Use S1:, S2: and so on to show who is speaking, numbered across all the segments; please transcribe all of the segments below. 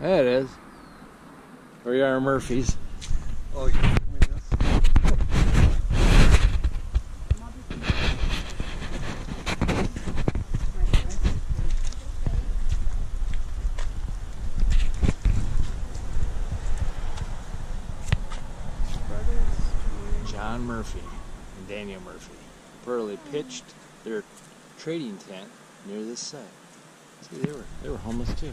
S1: There it is. We are Murphys.
S2: Oh, yeah.
S1: John Murphy and Daniel Murphy Burley pitched their trading tent near this site. See, they were they were homeless too.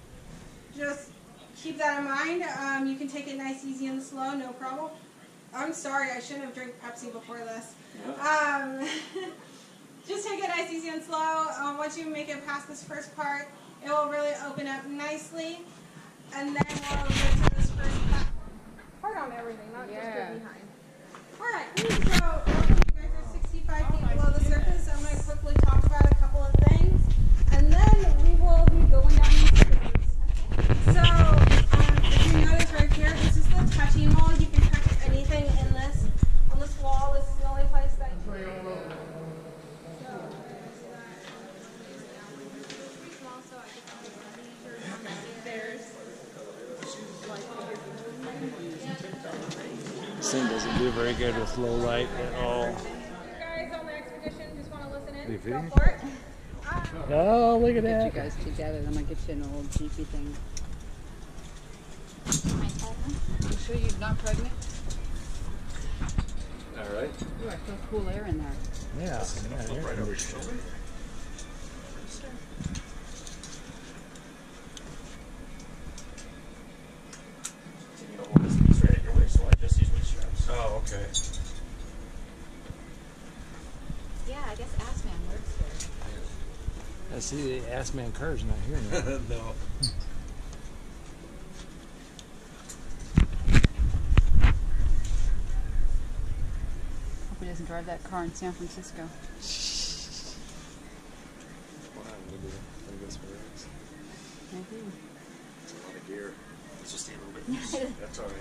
S3: just keep that in mind. Um, you can take it nice, easy, and slow, no problem. I'm sorry, I shouldn't have drank Pepsi before this. Um, just take it nice, easy, and slow. Um, once you make it past this first part, it will really open up nicely. And then we'll get to this first platform. Hard on everything, not just the behind. This
S1: thing doesn't do very good with low light at all.
S3: guys on the expedition just want to listen in. Go for it.
S1: Oh, look at
S4: Get you guys together, I'm going to get you an old jeepy thing.
S5: Am I pregnant?
S4: You sure you're not pregnant?
S2: All right.
S4: You are so cool air in there.
S1: Yeah. yeah
S2: Right over your shoulder.
S1: See the ass man car's not here now.
S2: no.
S4: Hope he doesn't drive that car in San Francisco.
S2: Well, maybe, I guess where it is.
S4: Maybe.
S6: It's a lot of gear. Let's just stay a little bit.
S2: That's all right.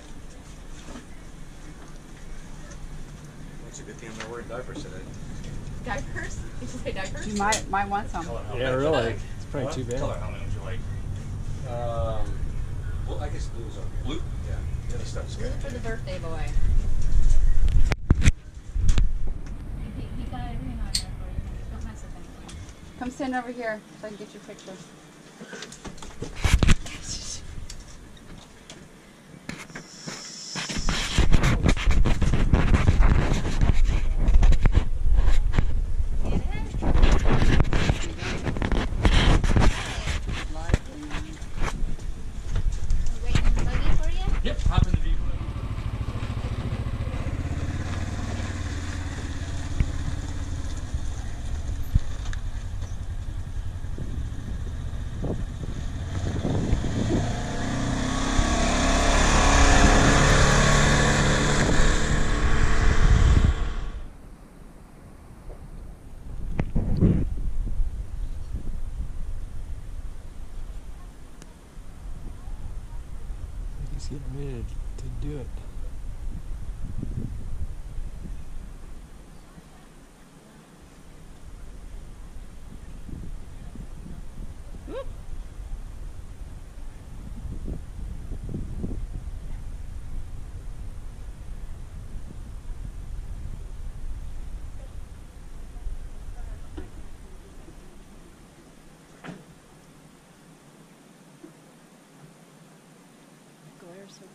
S2: It's a good thing I'm not wearing diapers today.
S5: Diapers? Did you say diapers?
S4: You might might want some.
S1: Yeah, really. It's probably
S6: What
S1: too bad.
S6: Color helmet would you like?
S2: Um, well, I guess blue is okay.
S6: Blue?
S2: Yeah. The other stuff's
S5: Blue
S2: good.
S5: for the birthday boy. He, he got everything on there for you. Don't mess with anything.
S4: Come stand over here so I can get your picture.
S1: Getting ready to do it.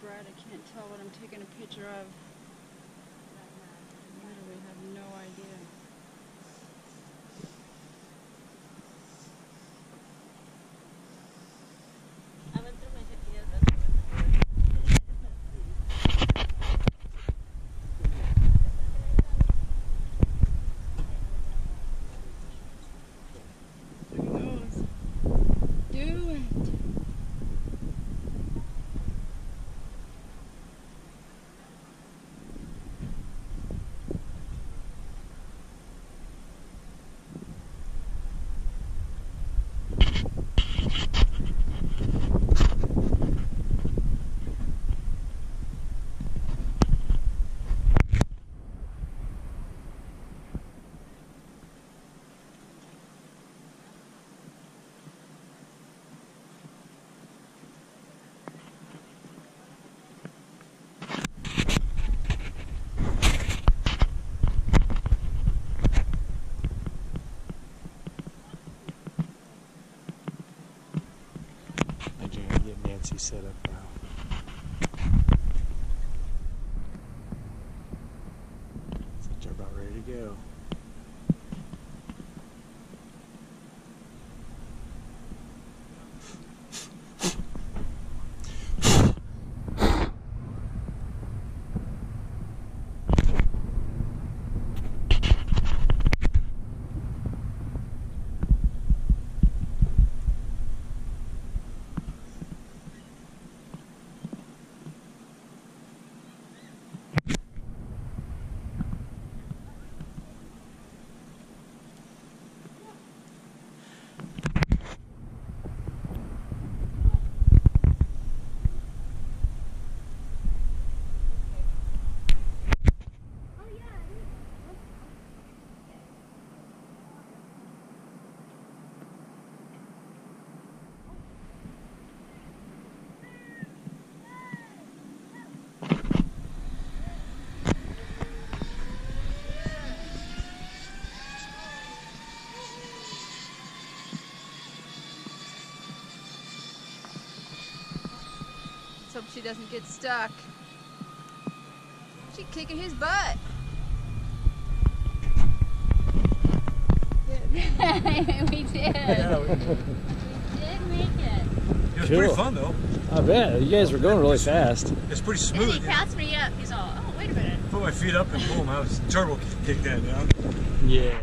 S4: Bright I can't tell what I'm taking a picture of.
S1: Shut
S4: up. Hope she doesn't get stuck. She kicking his butt.
S7: we did.
S2: Yeah, we-
S7: We did make it.
S2: it was
S1: Cool.
S2: pretty fun though.
S1: I bet you guys were going really fast.
S2: It's pretty
S7: And
S2: smooth.
S7: he
S2: you know.
S7: me up. He's all, oh, wait a minute.
S2: Put my feet up and boom, I was turbo kicked in. You know.
S1: Yeah.